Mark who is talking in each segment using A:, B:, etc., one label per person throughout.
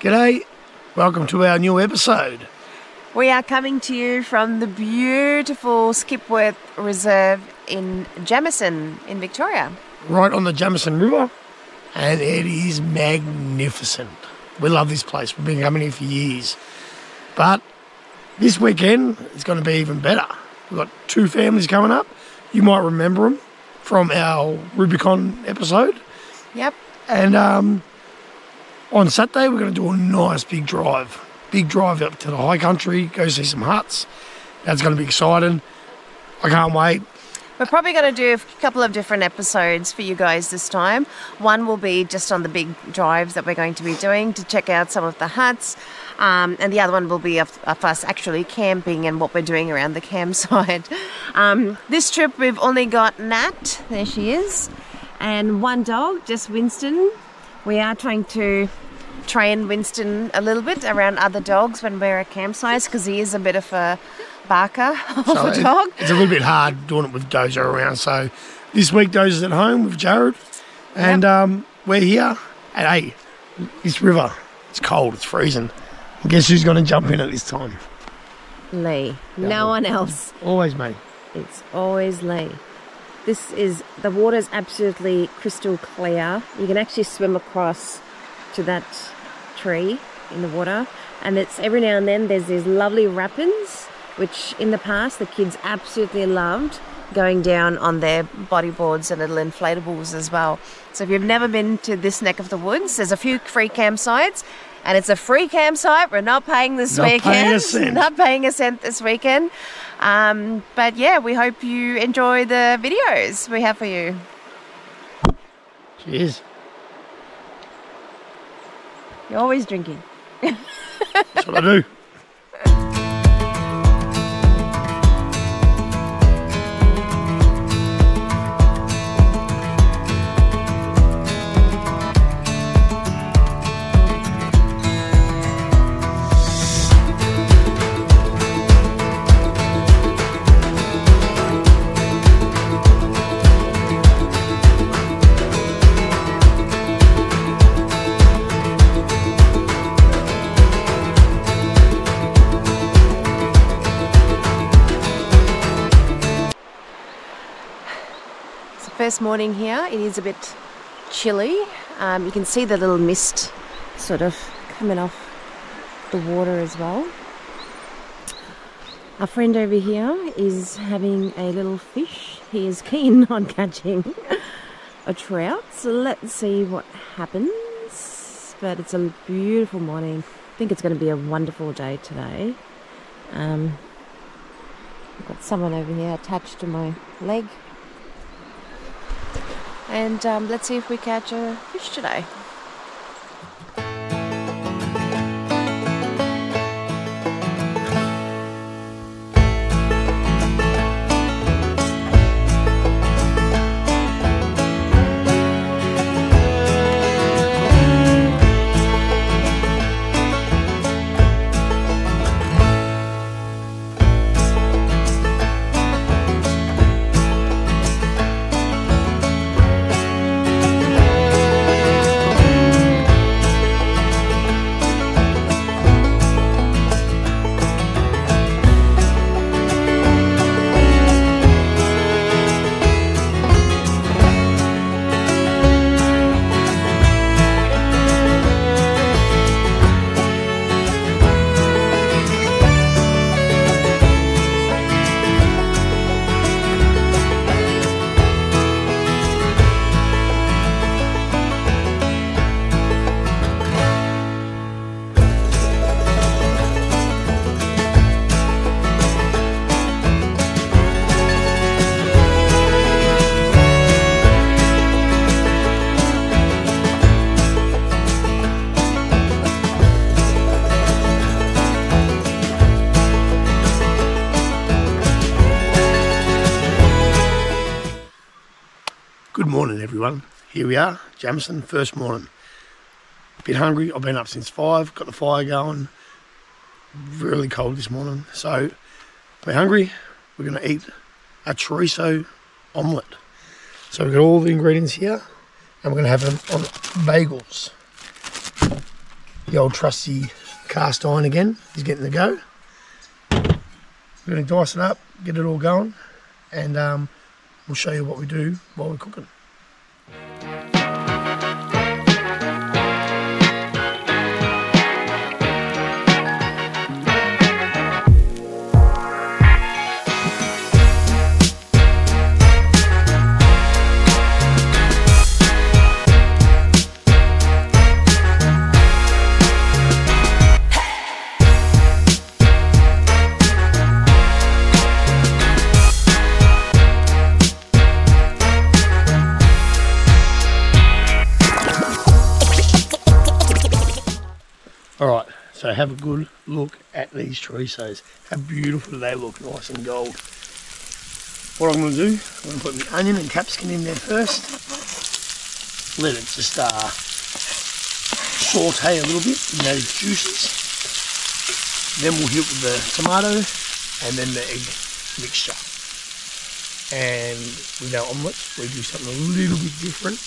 A: G'day. Welcome to our new episode.
B: We are coming to you from the beautiful Skipworth Reserve in Jamieson in Victoria.
A: Right on the Jamieson River, and it is magnificent. We love this place. We've been coming here for years. But this weekend it's going to be even better. We've got two families coming up. You might remember them from our Rubicon episode.
B: Yep.
A: And um, on Saturday, we're going to do a nice big drive. Big drive up to the high country, go see some huts. That's going to be exciting. I can't wait.
B: We're probably going to do a couple of different episodes for you guys this time. One will be just on the big drives that we're going to be doing to check out some of the huts. Um, and the other one will be of, of, us actually camping and what we're doing around the campsite. Um, this trip, we've only got Nat, there she is, and one dog, just Winston. We are trying to train Winston a little bit around other dogs when we're at campsites because he is a bit of a barker of
A: So
B: a
A: it-
B: dog.
A: it's a little bit hard doing it with Dozer around. So this week Dozer's at home with Jared, and um, we're here. at hey, this river, it's cold, it's freezing. And guess who's going to jump in at this time?
B: Leigh. No one else.
A: Always me.
B: It's always Leigh. This is the water's absolutely crystal clear. You can actually swim across to that tree in the water, and it's every now and then there's these lovely rapids, which in the past the kids absolutely loved going down on their bodyboards and little inflatables as well. So if you've never been to this neck of the woods, there's a few free campsites. And it's a free campsite. We're not paying this
A: Not
B: weekend.
A: paying a cent.
B: Not paying a cent this weekend. Um, but yeah, we hope you enjoy the videos we have for you.
A: Cheers.
B: You're always drinking.
A: That's what I do.
B: First morning here. It is a bit chilly. Um, you can see the little mist sort of coming off the water as well. Our friend over here is having a little fish. He is keen on catching a trout. So let's see what happens. But it's a beautiful morning. I think it's going to be a wonderful day today. Um, I've got someone over here attached to my leg. And um, let's see if we catch a fish today. Here we are, Jamieson, first morning. Bit hungry. I've been up since five. Got the fire going. Really cold this morning. So, we're hungry. We're going to eat a chorizo omelette. So we've got all the ingredients here, and we're going to have them on bagels.
A: The old trusty cast iron again is getting the go. We're to dice it up, get it all going, and um, we'll show you what we do while we're cooking. So have a good look at these chorizos. How beautiful they look, nice and gold. What I'm going to do, I'm going to put my onion and capsicum in there first. Let it just uh, saute a little bit in those juices. Then we'll hit with the tomato and then the egg mixture. And with our omelettes, we do something a little bit different.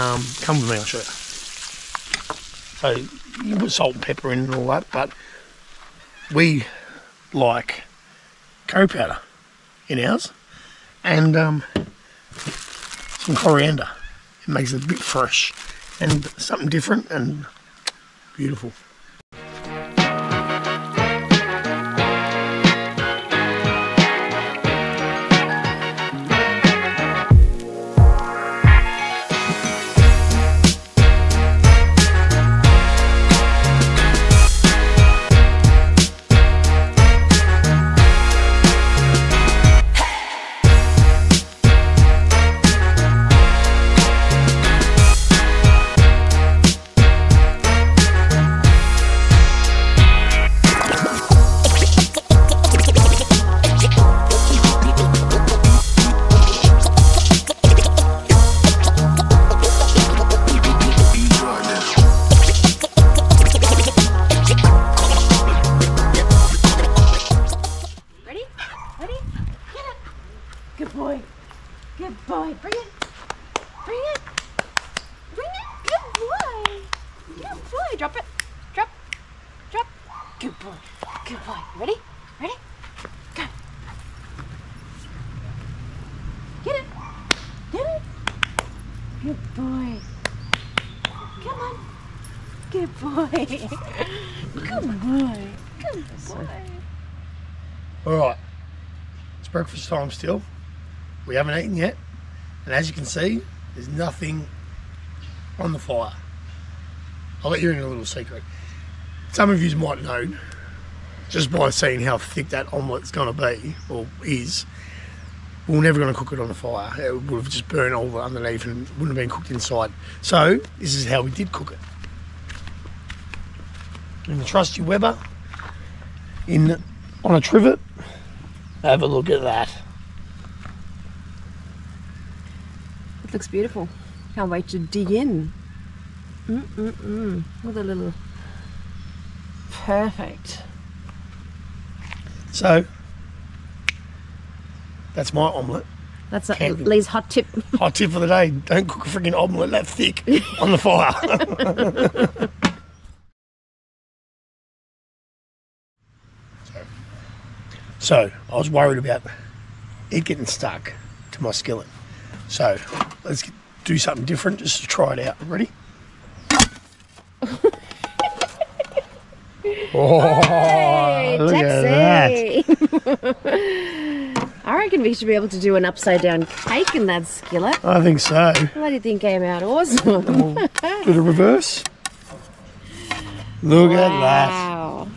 A: Um, come with me, I'll show you. So you put salt and pepper in and all that, but we like curry powder in ours and um, some coriander. It makes it a bit fresh and something different and beautiful. All right, it's breakfast time still. We haven't eaten yet, and as you can see, there's nothing on the fire. I'll let you in a little secret. Some of you might know, just by seeing how thick that omelette's to be, or is, we're never going to cook it on the fire. It would have just burned all underneath and wouldn't have been cooked inside. So, this is how we did cook it. In the trusty Weber, in on a trivet, have a look at that.
B: It looks beautiful. Can't wait to dig in. Mm-mm-mm. With a little... Perfect.
A: So, that's my omelette.
B: That's a, Leigh's hot tip.
A: Hot tip for the day: don't cook a freaking omelette that thick on the fire. so, I was worried about it getting stuck to my skillet. So, let's get, do something different just to try it out. Ready? oh, look at that!
B: I reckon we should be able to do an upside down cake in that skillet.
A: I think so.
B: Bloody thing came out awesome.
A: Do the reverse. Look at that.
B: Wow.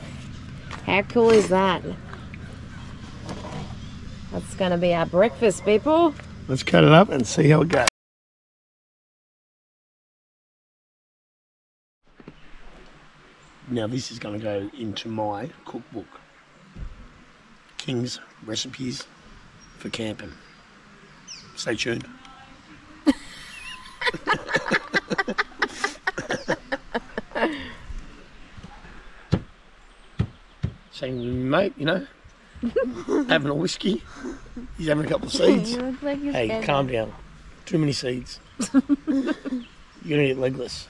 B: How cool is that? That's going to be our breakfast, people.
A: Let's cut it up and see how it goes. Now this is going to go into my cookbook. King's recipes for camping. Stay tuned. Same with my mate, you know, having a whiskey. He's having a couple of seeds.
B: you look like you're
A: hey, calm down. Too many seeds. you're gonna get legless.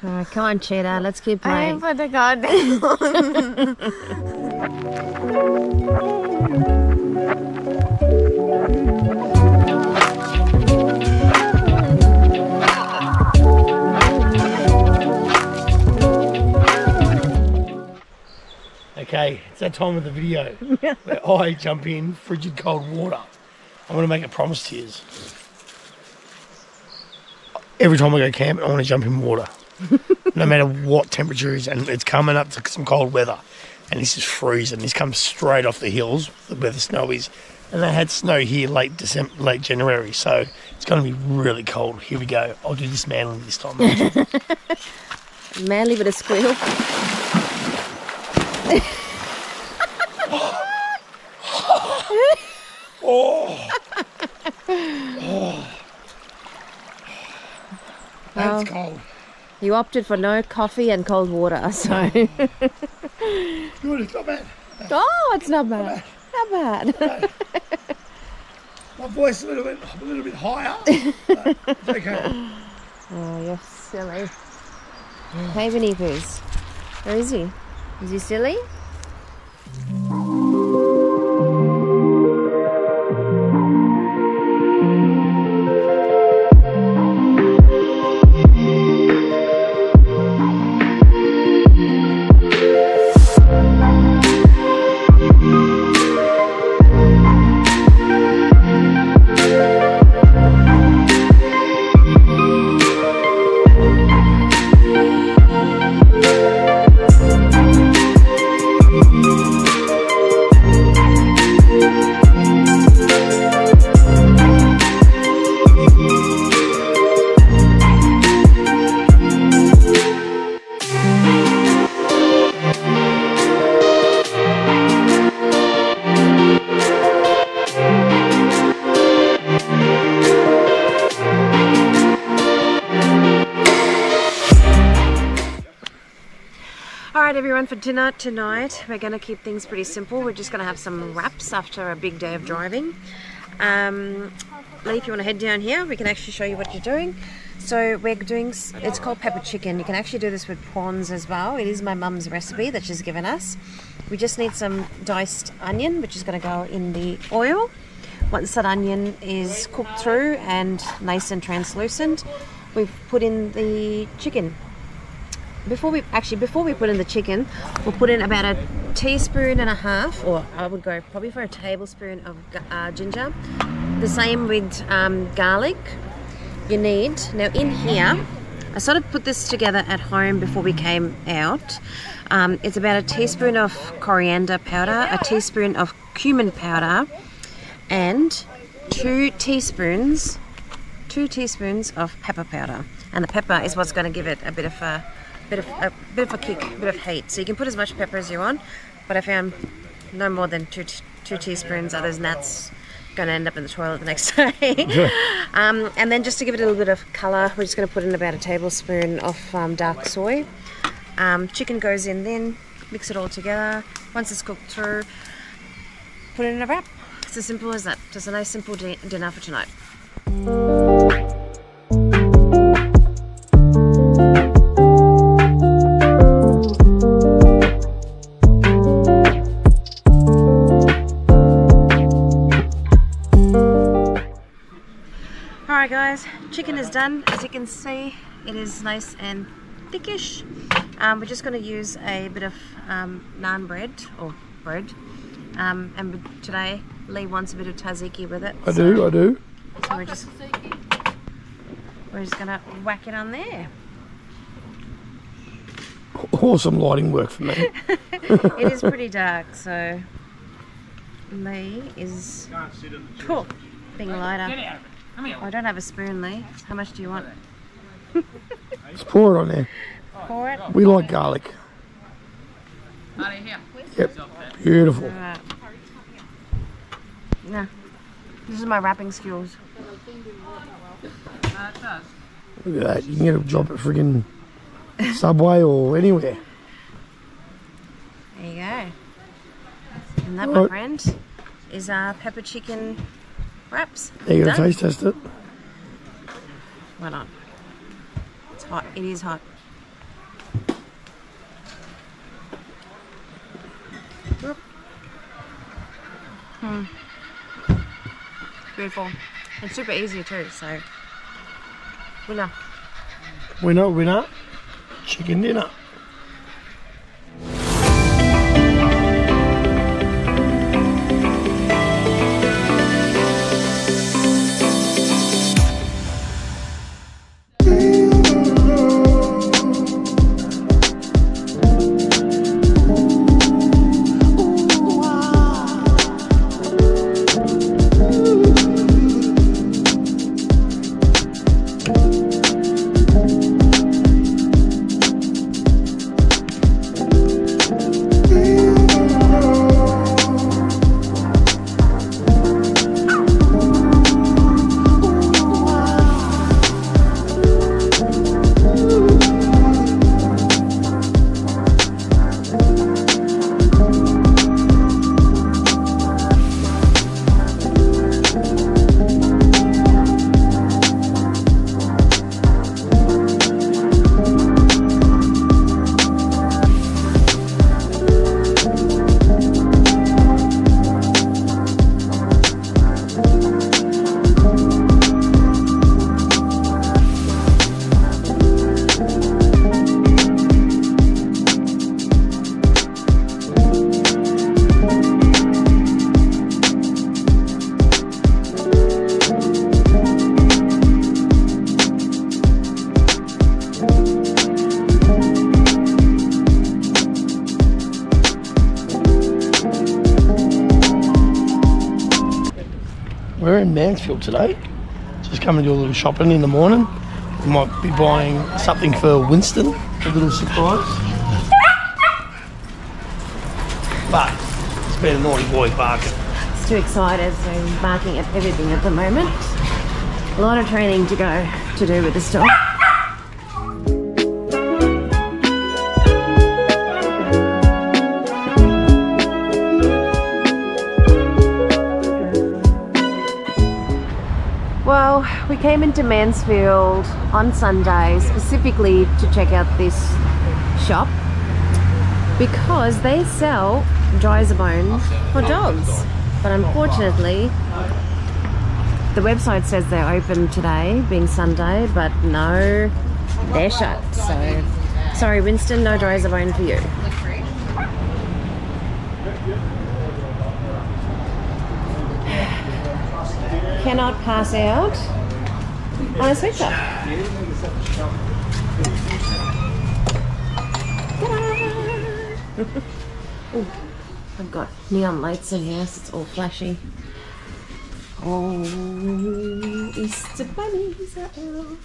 B: All right, come on, Cheetah. Let's keep playing.
C: I put the card.
A: Okay, it's that time of the video where I jump in frigid cold water. I'm going to make a promise to you. Every time I go camping, I want to jump in water, no matter what temperature is, and it's coming up to some cold weather, and this is freezing. This comes straight off the hills where the snow is, and they had snow here late December, late January, so it's going to be really cold. Here we go. I'll do this manly this time.
B: Manly with a squeal.
A: That's cold.
B: You opted for no coffee and cold water, so.
A: Good, it's not bad.
B: oh, it's not bad. Not bad.
A: My voice a little bit, a little bit higher. it's okay.
B: Oh, you're silly. Hey, Benitez. Where is he? Is he silly? Dinner tonight, we're going to keep things pretty simple. We're just going to have some wraps after a big day of driving. Um, Leigh, if you want to head down here, we can actually show you what you're doing. So we're doing, it's called pepper chicken. You can actually do this with prawns as well. It is my mum's recipe that she's given us. We just need some diced onion, which is going to go in the oil. Once that onion is cooked through and nice and translucent, we've put in the chicken before we actually before we put in the chicken we'll put in about a teaspoon and a half or i would go probably for a tablespoon of uh, ginger. The same with um, garlic. You need now in here i sort of put this together at home before we came out. Um, it's about a teaspoon of coriander powder a teaspoon of cumin powder and two teaspoons two teaspoons of pepper powder, and the pepper is what's going to give it a bit of a bit of a bit of a kick, a bit of heat. So you can put as much pepper as you want, but I found no more than two two teaspoons. Others, that's going to end up in the toilet the next day. um, and then just to give it a little bit of colour, we're just going to put in about a tablespoon of um, dark soy. Um, chicken goes in then, mix it all together. Once it's cooked through, put it in a wrap. It's as simple as that. Just a nice simple dinner for tonight. Chicken is done. As you can see, it is nice and thickish. Um, we're just going to use a bit of um, naan bread, or bread. Um, and today, Leigh wants a bit of tzatziki with it.
A: I do, I do.
B: So we're just, we're just going to whack it on there.
A: Awesome lighting work for me.
B: It is pretty dark, so Leigh is cool, being lighter. I don't have a spoon, Leigh. How much do you want?
A: Let's pour it on there.
B: Pour it.
A: We like garlic. Yep, beautiful.
B: Alright. Yeah. This is my wrapping skills.
A: Look at that. You can get a job at friggin' Subway or anywhere.
B: There you go. And that, my
A: Right.
B: friend, is our pepper chicken wraps.
A: Are you going
B: to
A: taste test it?
B: Why not? It's hot. It is hot. Hmm. Beautiful. And super easy too, so. Winner.
A: Winner, winner. Chicken dinner. Mansfield today. Just coming to do a little shopping in the morning. We might be buying something for Winston, a little surprise. But it's been a naughty boy barking.
B: It's too excited, so barking at everything at the moment. A lot of training to go to do with this dog. Came into Mansfield on Sunday specifically to check out this shop because they sell Driza-Bone for dogs. But unfortunately, the website says they're open today, being Sunday, but no, they're shut. So, sorry, Winston, no Driza-Bone for you. Cannot pass out on a sweet shop. Ta-da! I've got neon lights in here, so it's all flashy. Oh, Easter bunnies are out.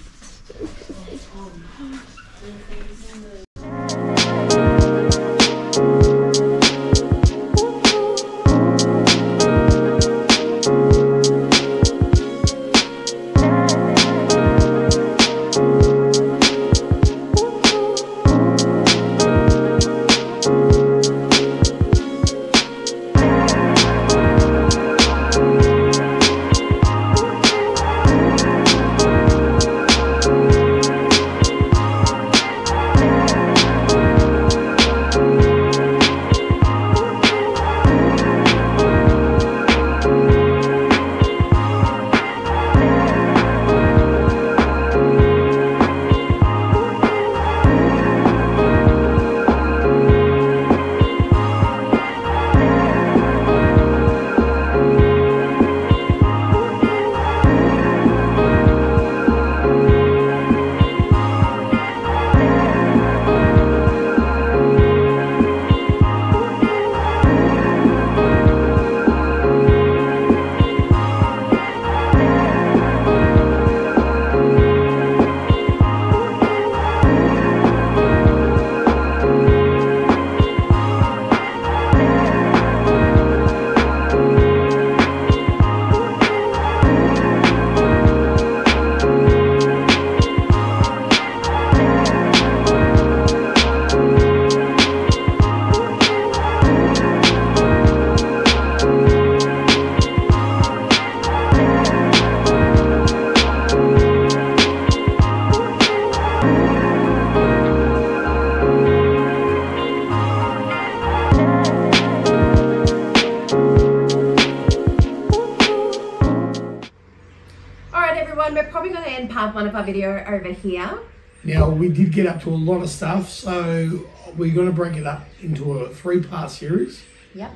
B: One of our video over here.
A: Now, we did get up to a lot of stuff, so we're going to break it up into a three part series.
B: Yep.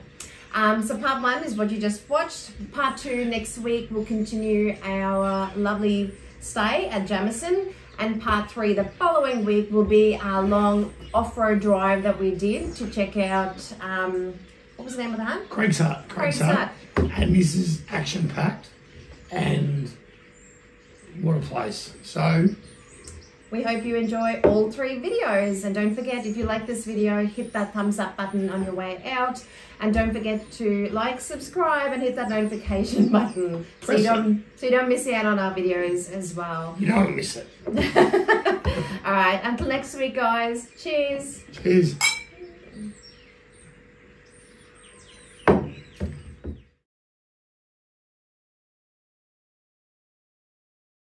B: Um, so part one is what you just watched. Part two next week we'll continue our lovely stay at Jamieson. And part three the following week will be our long off-road drive that we did to check out, um, what was the name of the hunt?
A: Craig's Hut.
B: Craig's Hut.
A: And this is action packed. And what a place. So,
B: We hope you enjoy all three videos. And don't forget, if you like this video, hit that thumbs up button on your way out. And don't forget to like, subscribe, and hit that notification button so you don't so you don't miss out on our videos as well.
A: you don't miss it.
B: All right, until next week, guys. Cheers.
A: Cheers.